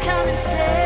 come and say